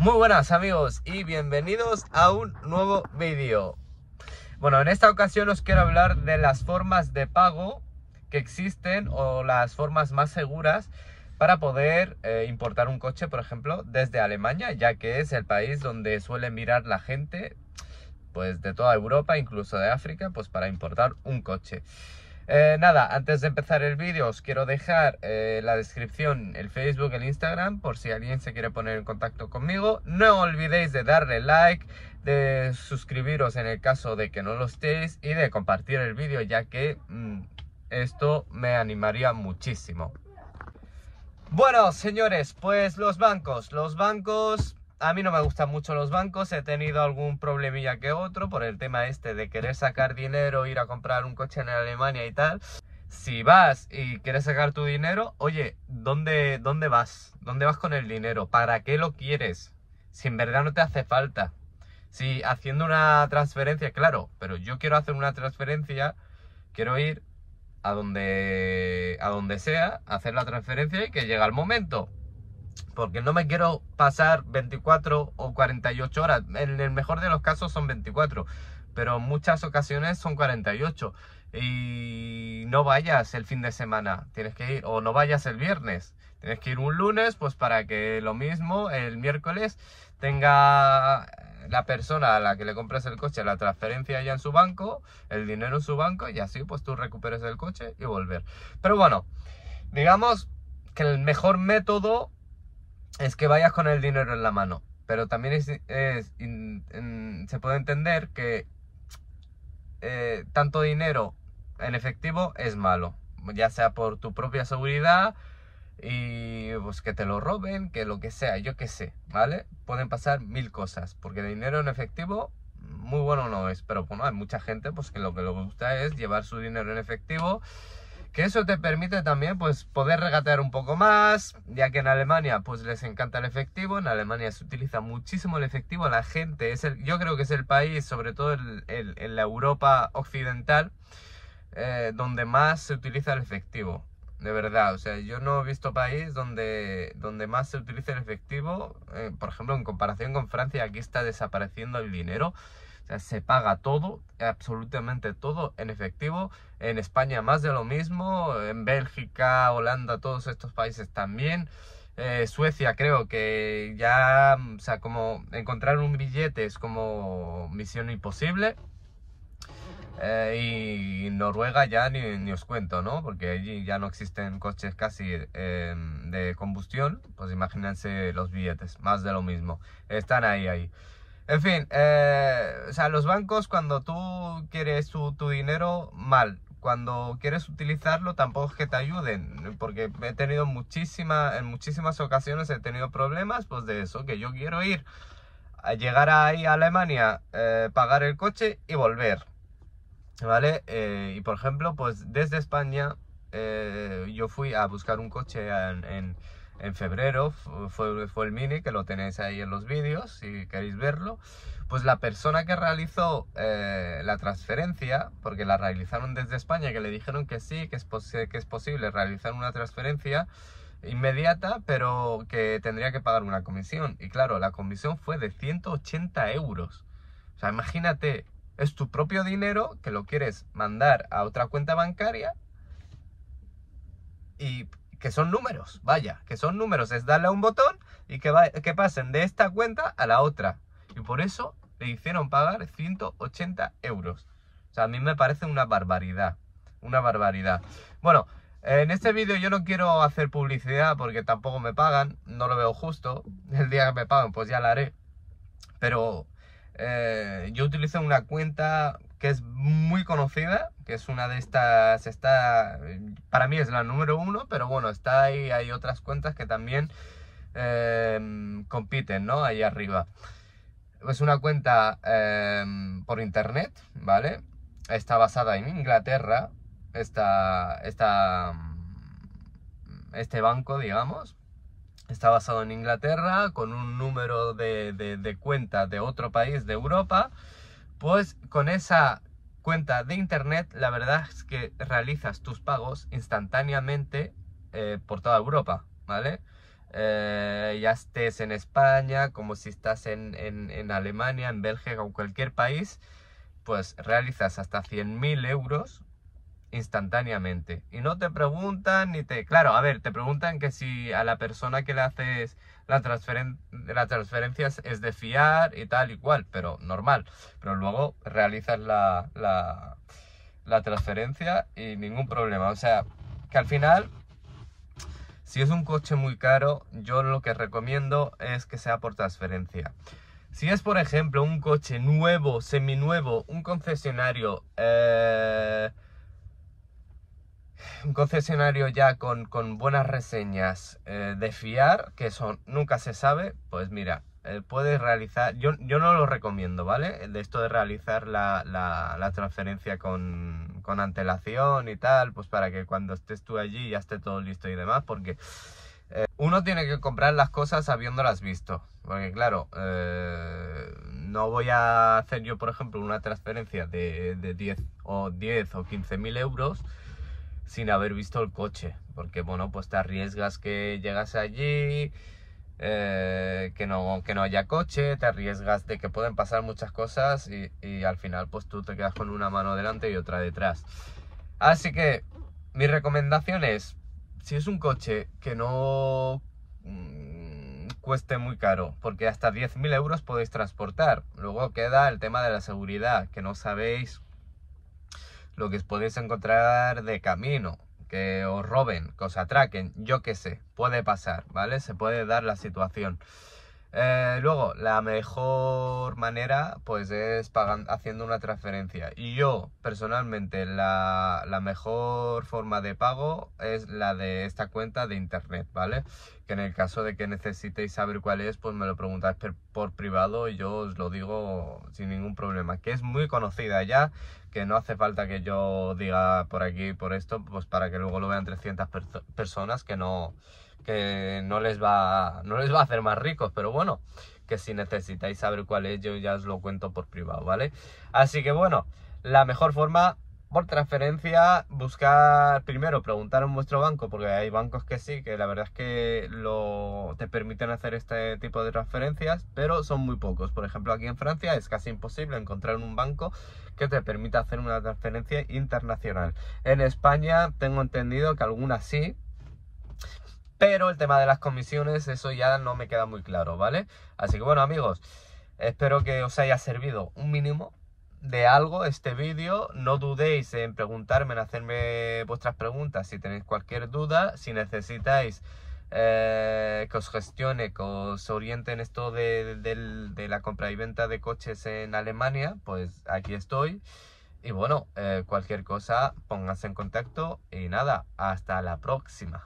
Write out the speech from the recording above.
Muy buenas amigos y bienvenidos a un nuevo vídeo. Bueno, en esta ocasión os quiero hablar de las formas de pago que existen o las formas más seguras para poder eh, importar un coche, por ejemplo, desde Alemania, ya que es el país donde suele mirar la gente, pues de toda Europa, incluso de África, pues para importar un coche. Eh, nada, antes de empezar el vídeo os quiero dejar eh, la descripción, el Facebook, el Instagram, por si alguien se quiere poner en contacto conmigo. No olvidéis de darle like, de suscribiros en el caso de que no lo estéis y de compartir el vídeo ya que mm, esto me animaría muchísimo. Bueno, señores, pues los bancos, los bancos a mí no me gustan mucho los bancos, he tenido algún problemilla que otro por el tema este de querer sacar dinero, ir a comprar un coche en Alemania y tal. Si vas y quieres sacar tu dinero, oye, ¿dónde, ¿dónde vas? ¿Dónde vas con el dinero? ¿Para qué lo quieres? Si en verdad no te hace falta. Si haciendo una transferencia, claro, pero yo quiero hacer una transferencia, quiero ir a donde, a donde sea, hacer la transferencia y que llegue el momento porque no me quiero pasar 24 o 48 horas. En el mejor de los casos son 24, pero en muchas ocasiones son 48. Y no vayas el fin de semana, tienes que ir, o no vayas el viernes, tienes que ir un lunes, pues para que lo mismo el miércoles tenga la persona a la que le compras el coche la transferencia ya en su banco, el dinero en su banco y así pues tú recuperes el coche y volver. Pero bueno, digamos que el mejor método es que vayas con el dinero en la mano. Pero también es, se puede entender que eh, tanto dinero en efectivo es malo. Ya sea por tu propia seguridad y pues que te lo roben, que lo que sea, yo qué sé, ¿vale? Pueden pasar mil cosas. Porque el dinero en efectivo muy bueno no es. Pero bueno, hay mucha gente pues que lo que le gusta es llevar su dinero en efectivo que eso te permite también pues poder regatear un poco más, ya que en Alemania pues les encanta el efectivo, en Alemania se utiliza muchísimo el efectivo, la gente es el, yo creo que es el país, sobre todo en la Europa occidental, eh, donde más se utiliza el efectivo. De verdad, o sea, yo no he visto país donde, donde más se utilice el efectivo. Eh, por ejemplo, en comparación con Francia, aquí está desapareciendo el dinero se paga todo, absolutamente todo en efectivo. En España más de lo mismo, en Bélgica, Holanda, todos estos países también. Eh, Suecia creo que ya, o sea, como encontrar un billete es como misión imposible. Eh, y Noruega ya ni, os cuento, ¿no? Porque allí ya no existen coches casi eh, de combustión. Pues imagínense los billetes, más de lo mismo. Están ahí, ahí. En fin, eh, o sea, los bancos cuando tú quieres tu, dinero, mal. Cuando quieres utilizarlo, tampoco es que te ayuden, porque he tenido muchísima, en muchísimas ocasiones he tenido problemas, pues de eso, que yo quiero ir a llegar ahí a Alemania, eh, pagar el coche y volver, ¿vale? Eh, y por ejemplo, pues desde España yo fui a buscar un coche en en febrero, fue, el Mini, que lo tenéis ahí en los vídeos, si queréis verlo. Pues la persona que realizó eh, la transferencia, porque la realizaron desde España, que le dijeron que sí, que es posible realizar una transferencia inmediata, pero que tendría que pagar una comisión. Y claro, la comisión fue de 180 euros. O sea, imagínate, es tu propio dinero que lo quieres mandar a otra cuenta bancaria y que son números, vaya, que son números, es darle a un botón y que, que pasen de esta cuenta a la otra. Y por eso le hicieron pagar 180 euros. O sea, a mí me parece una barbaridad, una barbaridad. Bueno, en este vídeo yo no quiero hacer publicidad porque tampoco me pagan, no lo veo justo. El día que me pagan pues ya la haré. Pero eh, yo utilizo una cuenta que es muy conocida, que es una de estas, está, para mí es la número uno, pero bueno, está ahí, hay otras cuentas que también em, compiten, ¿no? Ahí arriba. Es una cuenta em, por internet, ¿vale? Está basada en Inglaterra, esta, esta, este banco, digamos, está basado en Inglaterra con un número de, de cuenta de otro país de Europa pues con esa cuenta de internet, la verdad es que realizas tus pagos instantáneamente eh, por toda Europa, ¿vale? eh, ya estés en España, como si estás en, en, Alemania, en Bélgica o cualquier país, pues realizas hasta 100.000 euros instantáneamente. Y no te preguntan ni te... Claro, a ver, te preguntan que si a la persona que le haces la, transferen... la transferencia es de fiar y tal y cual, pero normal. Pero luego realizas la, la, la transferencia y ningún problema. O sea, que al final si es un coche muy caro, yo lo que recomiendo es que sea por transferencia. Si es, por ejemplo, un coche nuevo, seminuevo, un concesionario, eh, un concesionario ya con, buenas reseñas eh, de fiar, que eso nunca se sabe, pues mira, eh, puedes realizar, yo, yo, no lo recomiendo, ¿vale? De esto de realizar la, la, transferencia con, con, antelación y tal, pues para que cuando estés tú allí ya esté todo listo y demás, porque eh, uno tiene que comprar las cosas habiéndolas visto, porque claro, no voy a hacer yo, por ejemplo, una transferencia de, de 10 o 10 o 15 mil euros sin haber visto el coche, porque bueno, pues te arriesgas que llegas allí eh, que, no, que no haya coche, te arriesgas de que pueden pasar muchas cosas y, al final pues tú te quedas con una mano delante y otra detrás. Así que mi recomendación es, si es un coche que no mm, cueste muy caro, porque hasta 10.000 euros podéis transportar. Luego queda el tema de la seguridad, que no sabéis lo que os podéis encontrar de camino que os roben, que os atraquen, yo qué sé, puede pasar, ¿vale? Se puede dar la situación. Eh, luego, la mejor manera, pues es pagando, haciendo una transferencia. Y yo, personalmente, la, la, mejor forma de pago es la de esta cuenta de internet, ¿vale? Que en el caso de que necesitéis saber cuál es, pues me lo preguntáis por, privado y yo os lo digo sin ningún problema. Que es muy conocida ya, que no hace falta que yo diga por aquí, por esto, pues para que luego lo vean 300 personas que no que no les va no les va a hacer más ricos, pero bueno, que si necesitáis saber cuál es, yo ya os lo cuento por privado, ¿vale? Así que bueno, la mejor forma por transferencia, buscar primero, preguntar en vuestro banco, porque hay bancos que sí, que la verdad es que lo, te permiten hacer este tipo de transferencias, pero son muy pocos. Por ejemplo, aquí en Francia es casi imposible encontrar un banco que te permita hacer una transferencia internacional. En España tengo entendido que algunas sí, pero el tema de las comisiones, eso ya no me queda muy claro, ¿vale? Así que bueno, amigos, espero que os haya servido un mínimo de algo este vídeo. No dudéis en preguntarme, en hacerme vuestras preguntas si tenéis cualquier duda. Si necesitáis eh, que os gestione, que os oriente en esto de, la compra y venta de coches en Alemania, pues aquí estoy. Y bueno, eh, cualquier cosa, pónganse en contacto y nada, hasta la próxima.